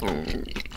うん。